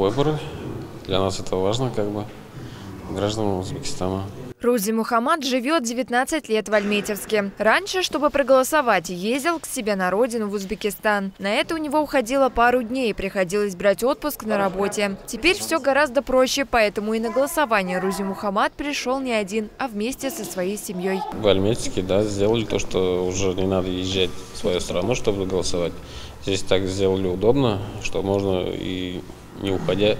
Выборы для нас это важно, как бы, гражданам Узбекистана. Рузи Мухаммад живет 19 лет в Альметьевске. Раньше, чтобы проголосовать, ездил к себе на родину в Узбекистан. На это у него уходило пару дней, приходилось брать отпуск на работе. Теперь все гораздо проще, поэтому и на голосование Рузи Мухаммад пришел не один, а вместе со своей семьей. В Альметьевске, да, сделали то, что уже не надо езжать в свою страну, чтобы голосовать. Здесь так сделали удобно, что можно и не уходя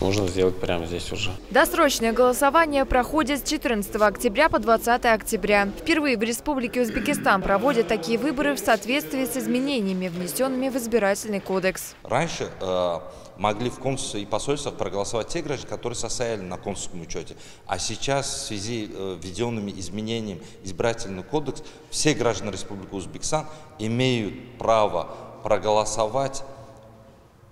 можно сделать прямо здесь уже. Досрочное голосование проходит с 14 октября по 20 октября. Впервые в Республике Узбекистан проводят такие выборы в соответствии с изменениями, внесенными в избирательный кодекс. Раньше э, могли в консульстве и посольствах проголосовать те граждане, которые состояли на консульском учете. А сейчас в связи э, введенными изменениями избирательный кодекс все граждане Республики Узбекистан имеют право проголосовать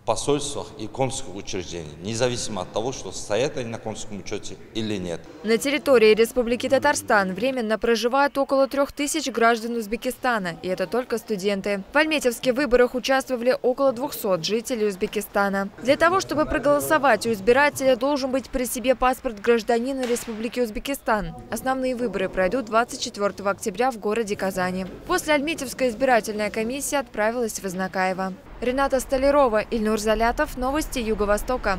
посольствах и консульских учреждениях, независимо от того, что стоят они на консульском учете или нет. На территории Республики Татарстан временно проживают около трех тысяч граждан Узбекистана, и это только студенты. В Альметьевских выборах участвовали около 200 жителей Узбекистана. Для того, чтобы проголосовать, у избирателя должен быть при себе паспорт гражданина Республики Узбекистан. Основные выборы пройдут 24 октября в городе Казани. После Альметьевская избирательная комиссия отправилась в Изнакаево. Рената Столярова, Ильнур Залятов. Новости Юго-Востока.